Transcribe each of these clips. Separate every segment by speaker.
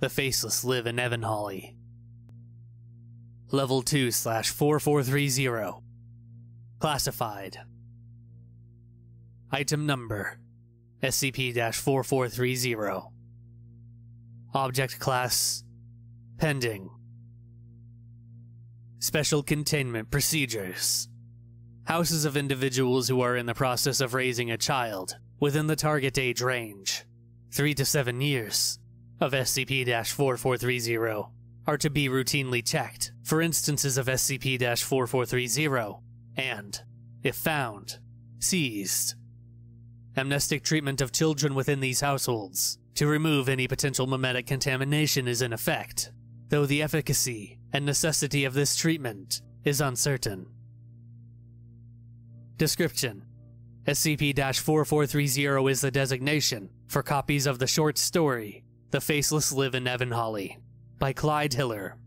Speaker 1: The Faceless Live in Evanholly. Level 2 slash 4430. Classified. Item Number SCP 4430. Object Class Pending. Special Containment Procedures. Houses of individuals who are in the process of raising a child within the target age range, 3 to 7 years, of SCP 4430 are to be routinely checked for instances of SCP 4430 and, if found, seized. Amnestic treatment of children within these households to remove any potential memetic contamination is in effect, though the efficacy and necessity of this treatment is uncertain. Description SCP 4430 is the designation for copies of the short story The Faceless Live in Evanholly by Clyde Hiller.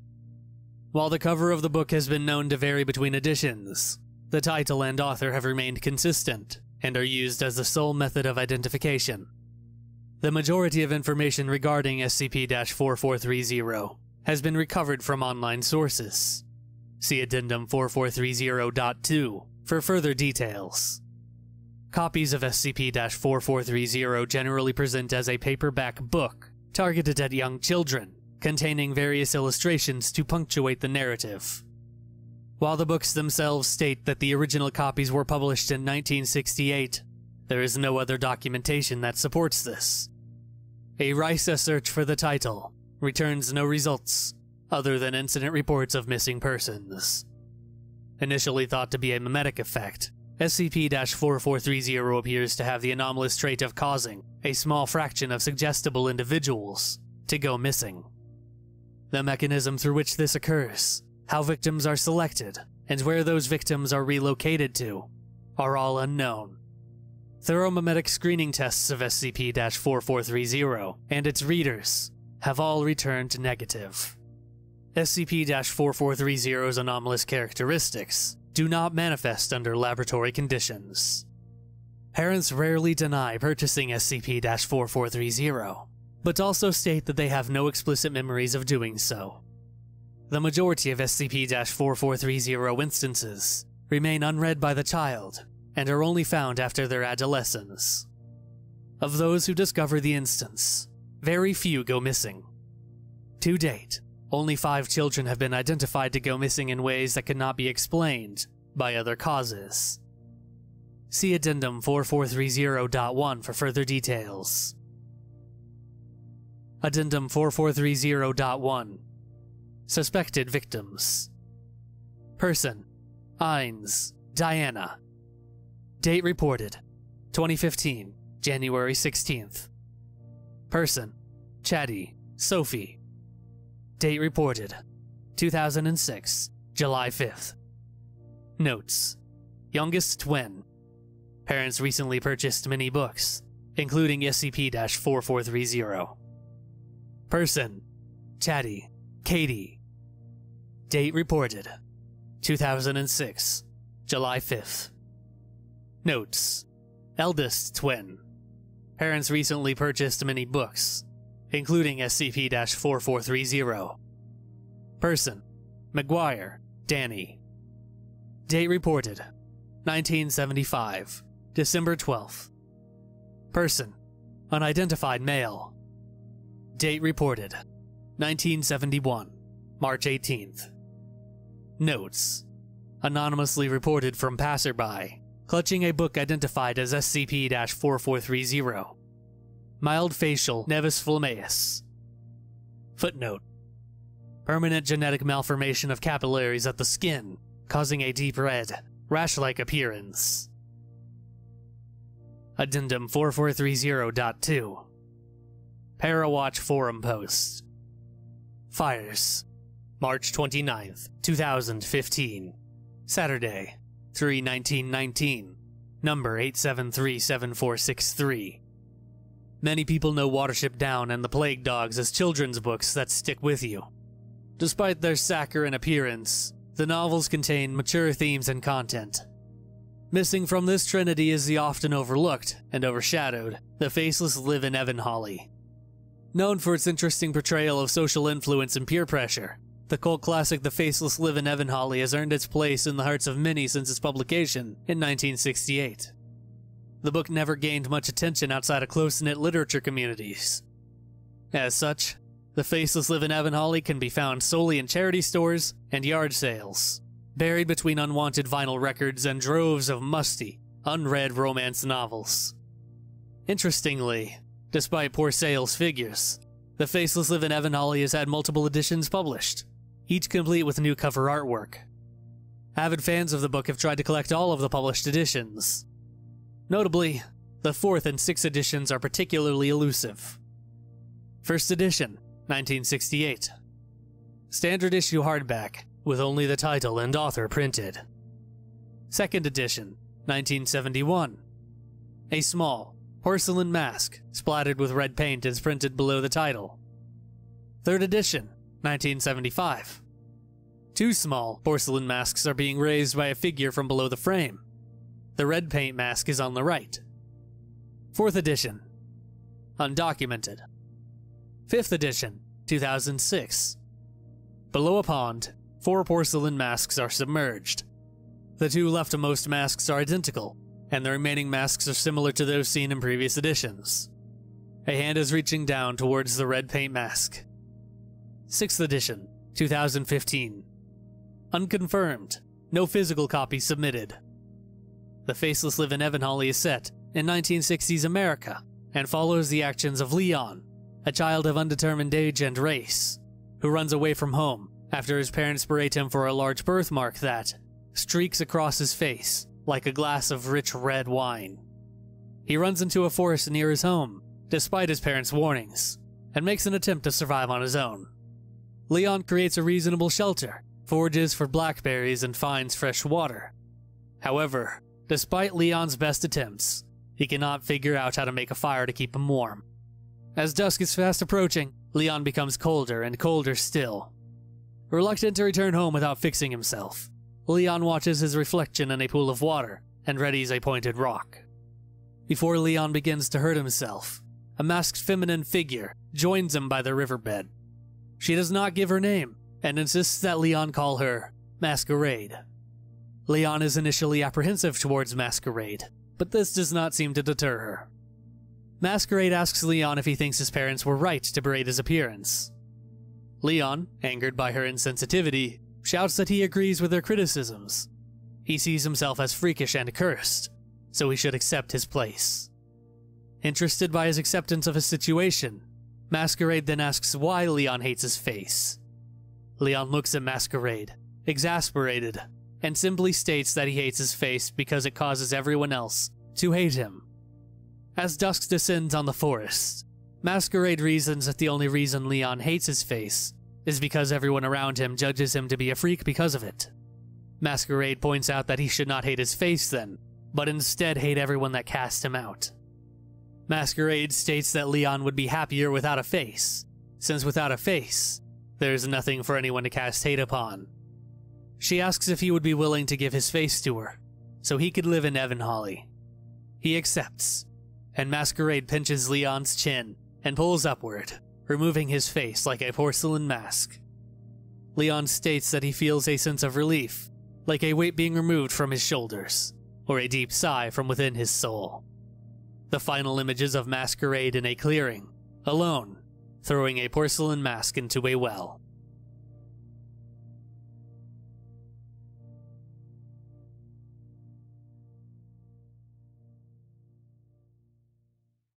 Speaker 1: While the cover of the book has been known to vary between editions, the title and author have remained consistent and are used as the sole method of identification. The majority of information regarding SCP 4430 has been recovered from online sources. See Addendum 4430.2 for further details. Copies of SCP 4430 generally present as a paperback book targeted at young children, containing various illustrations to punctuate the narrative. While the books themselves state that the original copies were published in 1968, there is no other documentation that supports this. A RAISA search for the title returns no results other than incident reports of missing persons. Initially thought to be a memetic effect, SCP 4430 appears to have the anomalous trait of causing a small fraction of suggestible individuals to go missing. The mechanism through which this occurs, how victims are selected, and where those victims are relocated to are all unknown. Thorough memetic screening tests of SCP 4430 and its readers have all returned negative. SCP 4430's anomalous characteristics do not manifest under laboratory conditions. Parents rarely deny purchasing SCP 4430, but also state that they have no explicit memories of doing so. The majority of SCP 4430 instances remain unread by the child and are only found after their adolescence. Of those who discover the instance, very few go missing. To date, only five children have been identified to go missing in ways that cannot be explained by other causes. See Addendum 4430.1 for further details. Addendum 4430.1 Suspected victims. Person. Ines Diana. Date reported. 2015 January 16th Person. Chatty. Sophie Date reported. 2006 July 5th Notes. Youngest twin. Parents recently purchased many books, including SCP 4430. Person. Chatty. Katie. Date reported. 2006 July 5th Notes. Eldest twin. Parents recently purchased many books, including SCP 4430. Person McGuire Danny Date reported 1975 December 12th. Person Unidentified male. Date reported 1971 March 18th. Notes Anonymously reported from passerby clutching a book identified as SCP 4430. Mild facial nevus flammeus. Footnote. Permanent genetic malformation of capillaries at the skin, causing a deep red, rash like appearance. Addendum 4430.2 Parawatch Forum Post. Fires. March 29th, 2015 Saturday 31919 Number 8737463 Many people know Watership Down and The Plague Dogs as children's books that stick with you. Despite their saccharine appearance, the novels contain mature themes and content. Missing from this trinity is the often overlooked and overshadowed The Faceless Live in Evanholly. Known for its interesting portrayal of social influence and peer pressure, the cult classic The Faceless Live in Evanholly has earned its place in the hearts of many since its publication in 1968. The book never gained much attention outside of close knit literature communities. As such, The Faceless Live in Evanholly can be found solely in charity stores and yard sales, buried between unwanted vinyl records and droves of musty, unread romance novels. Interestingly, despite poor sales figures, The Faceless Live in Evanholly has had multiple editions published, each complete with new cover artwork. Avid fans of the book have tried to collect all of the published editions. Notably, the fourth and sixth editions are particularly elusive. First edition, 1968. Standard issue hardback, with only the title and author printed. Second edition, 1971. A small, porcelain mask splattered with red paint is printed below the title. Third edition, 1975. Two small porcelain masks are being raised by a figure from below the frame. The red paint mask is on the right. Fourth edition. Undocumented. Fifth edition, 2006. Below a pond, four porcelain masks are submerged. The two leftmost masks are identical, and the remaining masks are similar to those seen in previous editions. A hand is reaching down towards the red paint mask. 6th edition, 2015. Unconfirmed. No physical copy submitted. The Faceless Live in Evanholly is set in 1960s America and follows the actions of Leon, a child of undetermined age and race, who runs away from home after his parents berate him for a large birthmark that streaks across his face like a glass of rich red wine. He runs into a forest near his home, despite his parents' warnings, and makes an attempt to survive on his own. Leon creates a reasonable shelter forages for blackberries, and finds fresh water. However, despite Leon's best attempts, he cannot figure out how to make a fire to keep him warm. As dusk is fast approaching, Leon becomes colder and colder still. Reluctant to return home without fixing himself, Leon watches his reflection in a pool of water and readies a pointed rock. Before Leon begins to hurt himself, a masked feminine figure joins him by the riverbed. She does not give her name, and insists that Leon call her Masquerade. Leon is initially apprehensive towards Masquerade, but this does not seem to deter her. Masquerade asks Leon if he thinks his parents were right to berate his appearance. Leon, angered by her insensitivity, shouts that he agrees with her criticisms. He sees himself as freakish and cursed, so he should accept his place. Interested by his acceptance of his situation, Masquerade then asks why Leon hates his face. Leon looks at Masquerade, exasperated, and simply states that he hates his face because it causes everyone else to hate him. As dusk descends on the forest, Masquerade reasons that the only reason Leon hates his face is because everyone around him judges him to be a freak because of it. Masquerade points out that he should not hate his face then, but instead hate everyone that cast him out. Masquerade states that Leon would be happier without a face, since without a face, there's nothing for anyone to cast hate upon. She asks if he would be willing to give his face to her, so he could live in Evanholly. He accepts, and Masquerade pinches Leon's chin and pulls upward, removing his face like a porcelain mask. Leon states that he feels a sense of relief, like a weight being removed from his shoulders, or a deep sigh from within his soul. The final images of Masquerade in a clearing, alone, throwing a porcelain mask into a well.